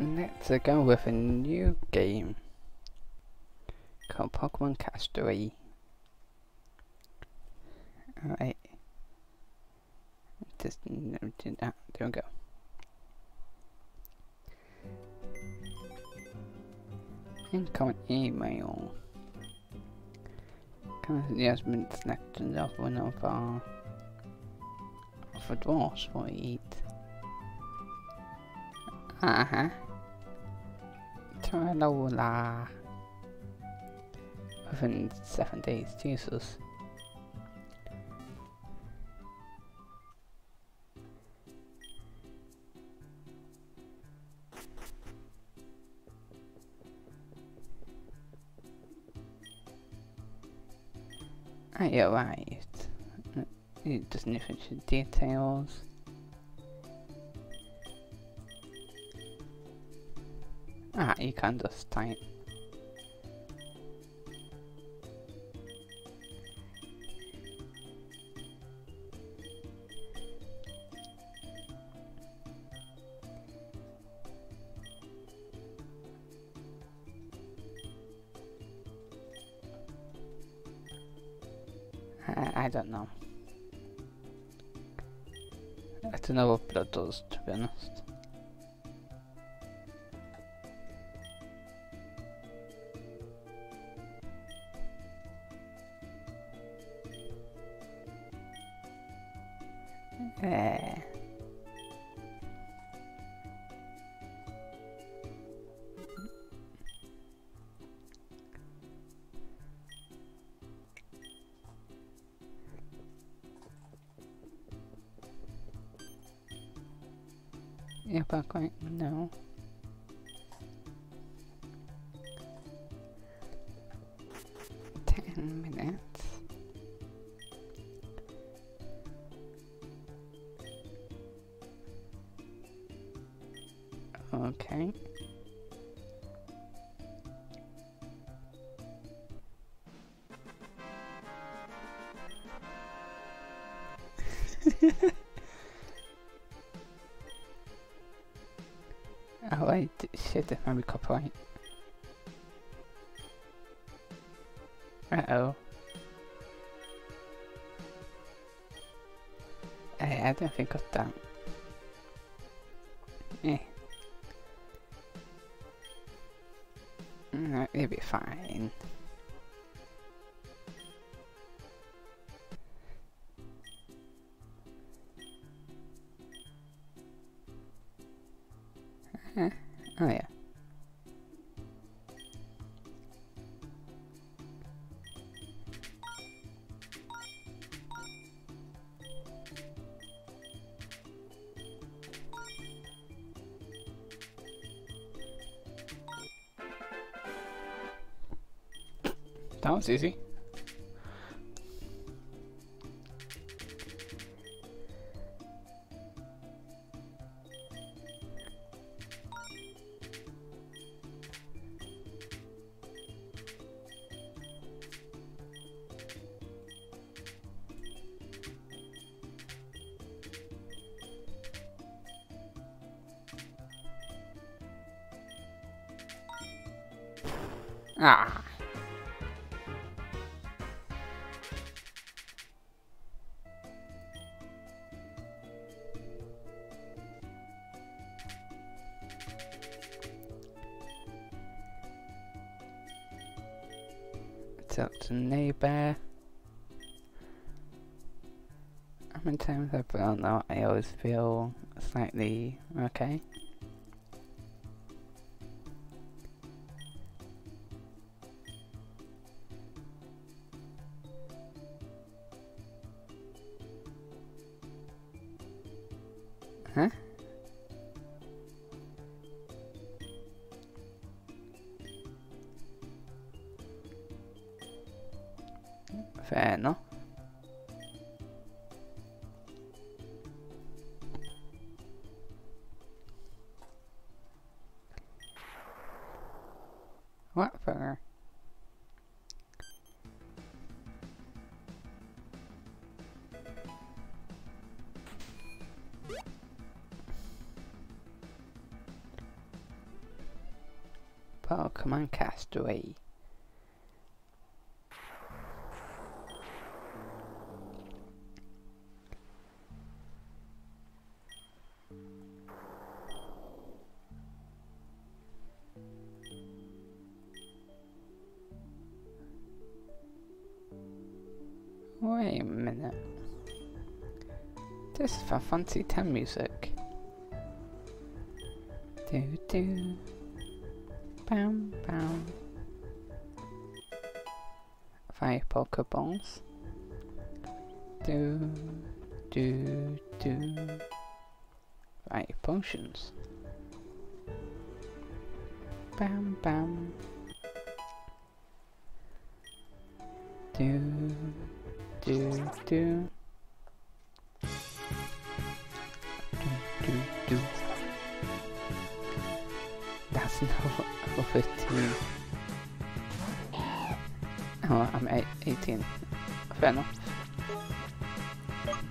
let's go with a new game called Pokemon Castaway. Alright. Just never did that. We go. Incoming email. Currently has been selected as one of our of a dwarfs for eat. Uh-huh. Tralola. Within seven days, Jesus. I arrived. It doesn't even mention details. Ah, you can just type. I, I don't know. I don't know what blood does, to be honest. Okay. oh wait, shit, that might be copyright. Uh oh. Hey, I don't think of that. Fine. Oh yeah. That was easy. Ah. Neighbor. I'm in terms of don't know, I always feel slightly okay. Huh? Fair enough. What for? Pokemon Castaway. This is Final Fantasy 10 music. Do do. Bam bam. Five Pokeballs. Do do do. Five potions. Bam bam. Do do. Do No, I'm 15. Oh, I'm 18. Fair enough.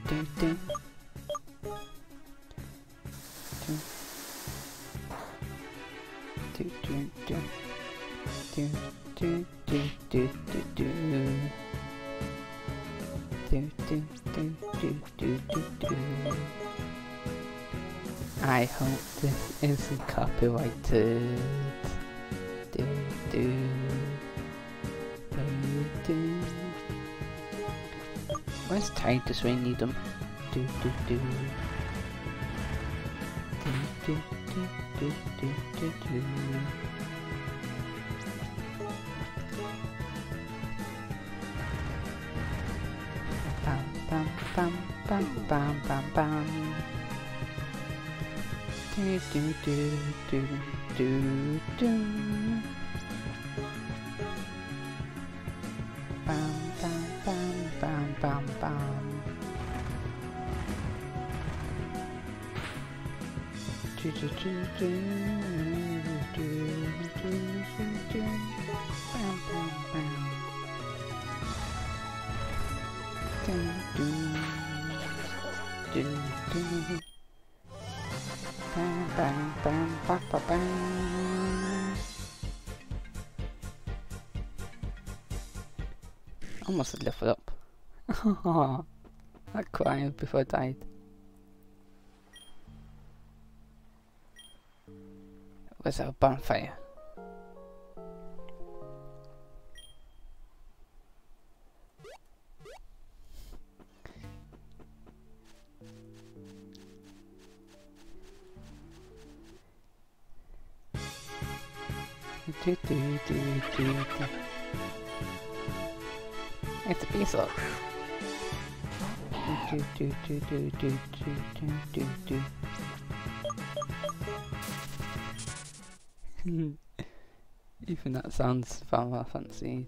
Dun, dun. Where's Titus when you need him? Do do do. Do do do do do do do. Bam bam bam bam. Do do do do do do. Almost had lifted up. I cried before I died. was a bonfire. It's a piece of. Even that sounds far fancied.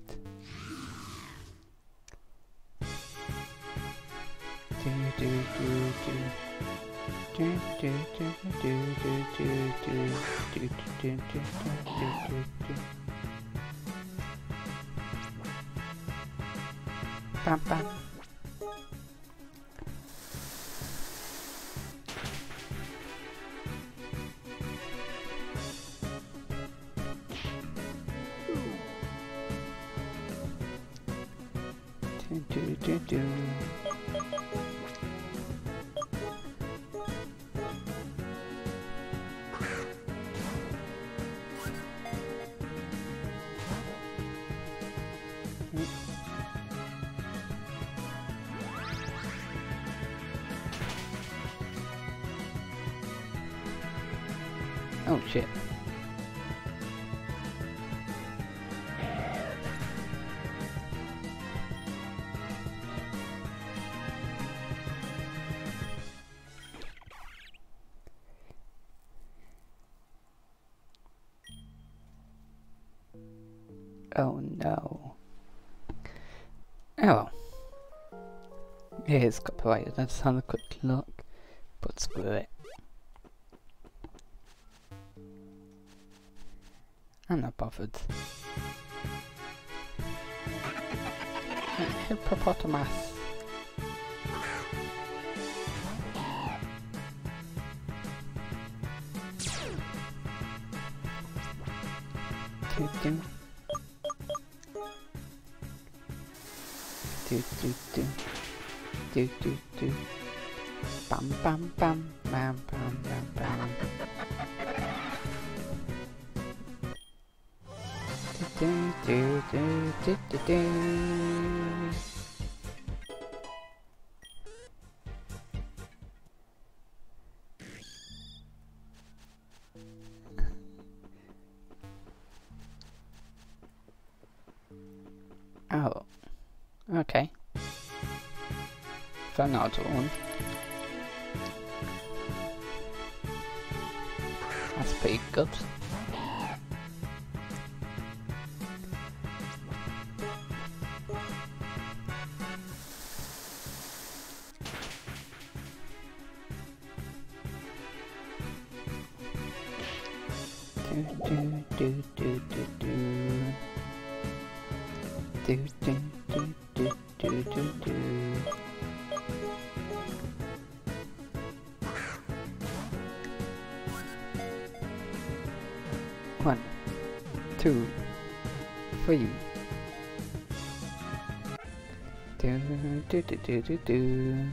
Do, do, do, do. Do, do, do, do, do, do, do, do, do, do, do, do, do, do. Bam, bam. Do, do, Oh no. Oh well. It is copyrighted, let's have a quick look. But screw it. I'm not bothered. Hippopotamus. do. Do do do. Do do do. Bam bam bam bam bam bam bam. Do do do do do do. Another one. That's pretty good. Do do do do do do. Do One, two, three. Do do do do do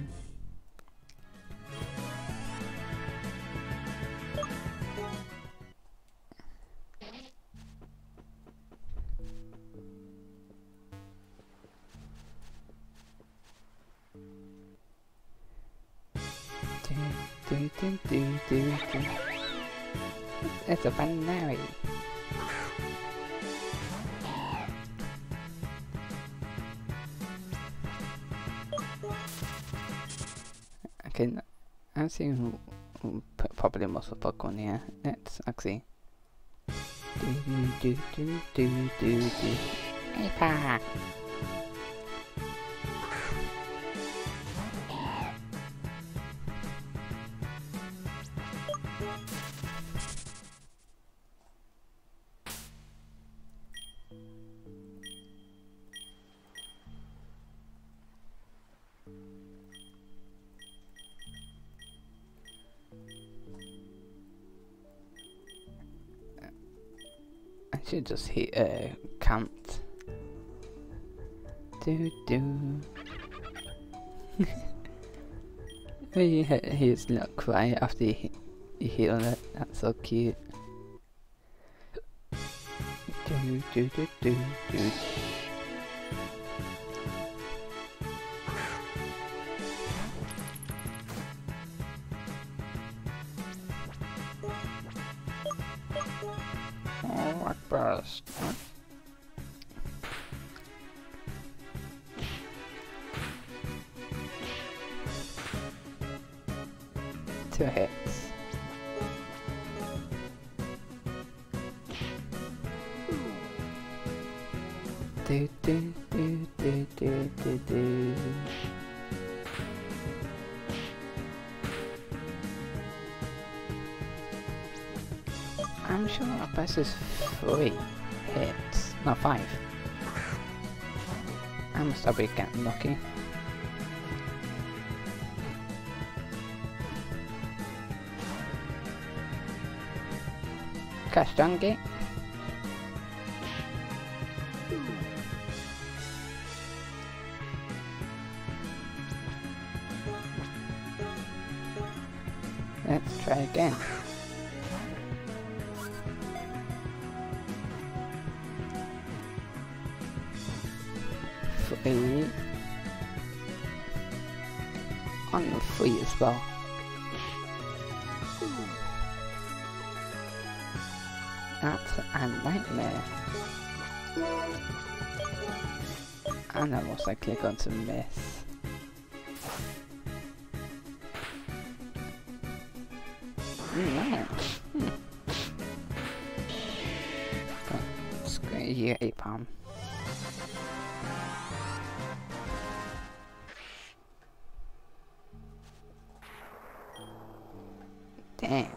Okay, n- I see who, who p- probably must have put one here. Let's actually. Do do do do do do. Hey, pa. I should just hit uh, count. Do do. he he's not crying after he he hit on it. That's so cute. Do do do do do. Do do do do do do do. I'm sure our best is three hits, not five. I must have been getting lucky. Cash donkey. Three. On the three as well. That's a nightmare. And I most likely going to miss. Man. Hmm. Oh, screw you, Aipom. Damn.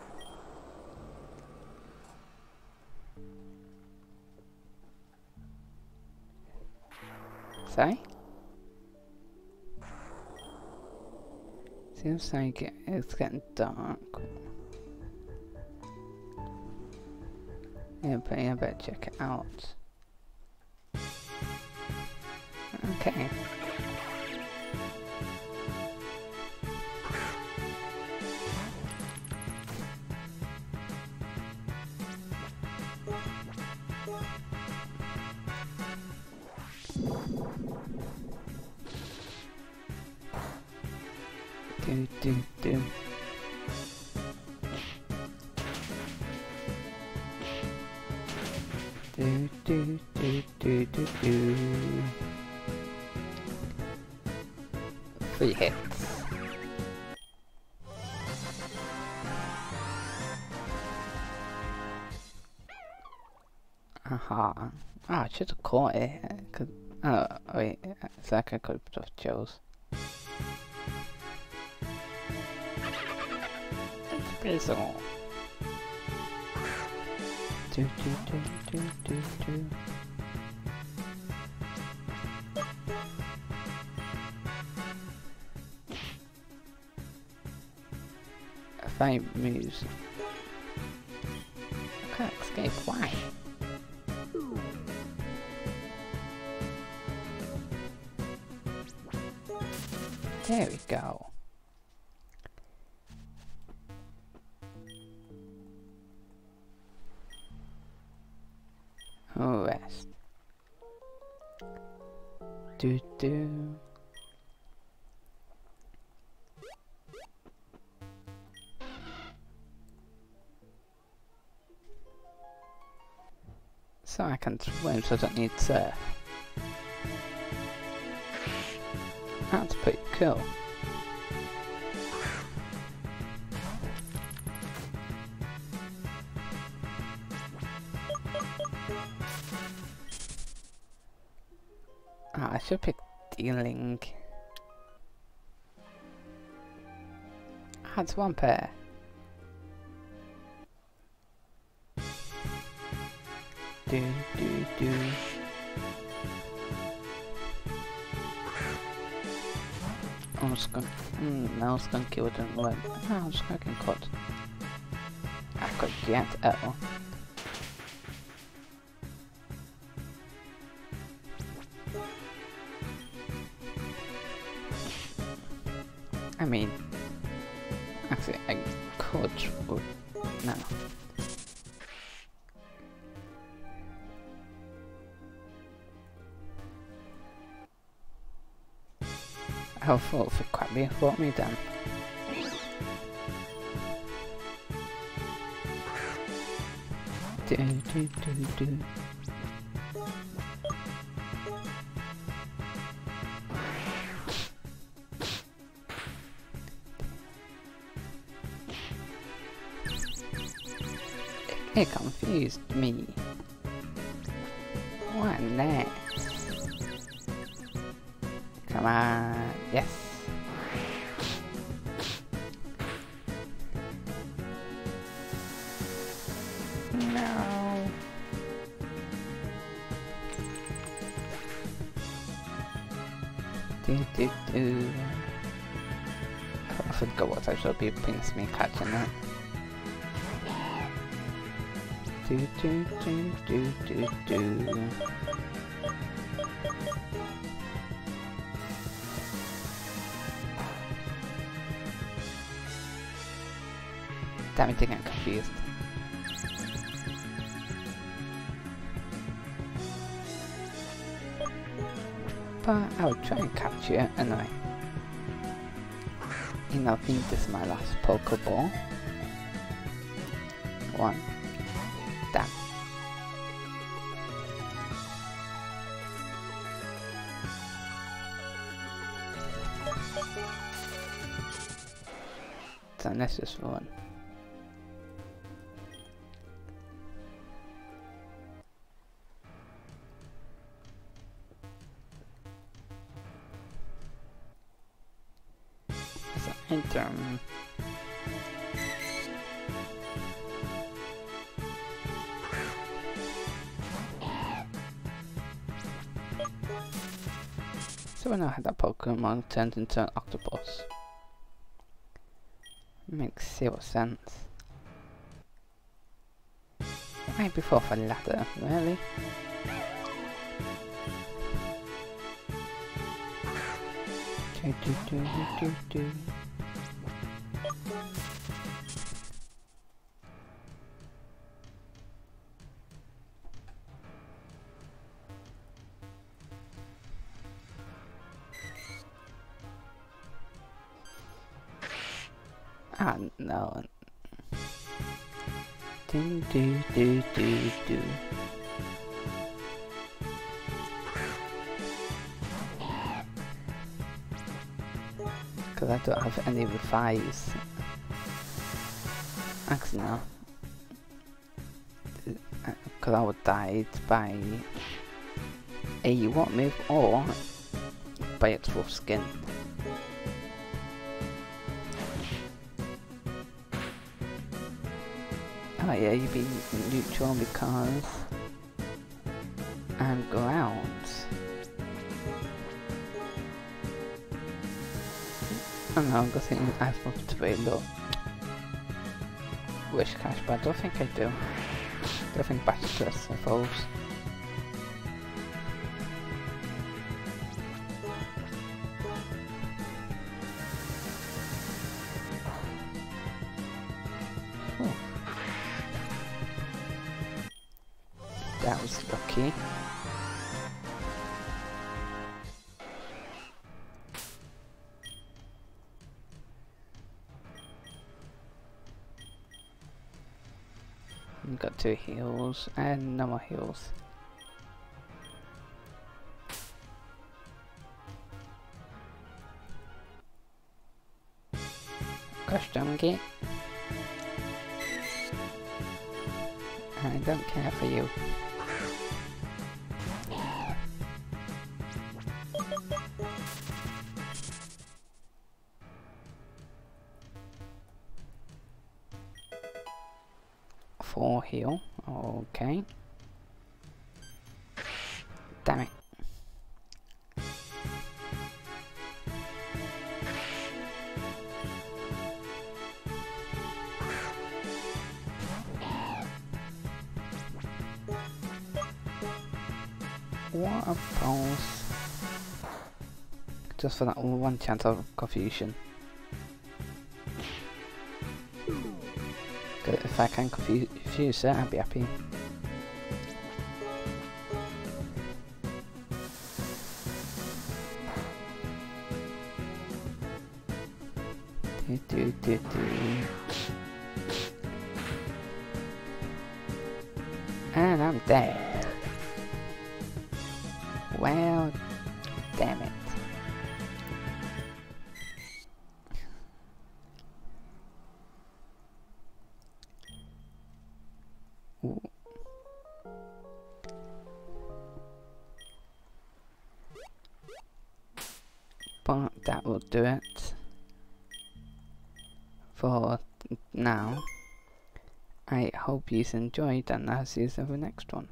Sorry? Seems like it's getting dark. Yeah, but yeah, better check it out. Okay. Do do do do do. Three hits. Aha. Ah, I should have caught it. Cause, oh, wait. It's like I could have chose. It's. Do do do do moves, I can't escape. Why? There we go. Do do. So I can swim, so I don't need to. Uh, That's pretty cool. Ah, I should pick dealing. It's one pair. Do do do. I was gonna. Mm, I was gonna kill it and like. No, I'm just gonna get caught. I could get oh. I mean, actually, I could. but No. Oh, full for be for me then. Do do do do. Confused me. What next? Come on, yes. No. Do do do. I forgot what I should be pins me catching that. Do do do do do do. Damn it, I get confused. But I will try and capture it anyway. Know, I think this is my last Pokeball. One. So let's just enter. um, So when I had that Pokemon turned into an octopus. Makes zero sense. Right before the ladder, really? Do, do, do, do, do, Ah, no. Do, do, do, do, do. Because I don't have any revives. Actually, no. Because I would die by a what move or by its rough skin. Oh yeah, you've been neutral because I'm ground. I know, I'm guessing I've got to be look. Whiscash, but I don't think I do. I don't think back to That was lucky. Got two heals and no more heals. Junkie. I don't care for you. Four heal. Okay. Damn it. What a pulse. Just for that one chance of confusion. If I can confu- confuse it, I'd be happy. Do, do, do, do. And I'm dead. Well, damn it. Now. I hope you enjoyed and I'll see you in the next one.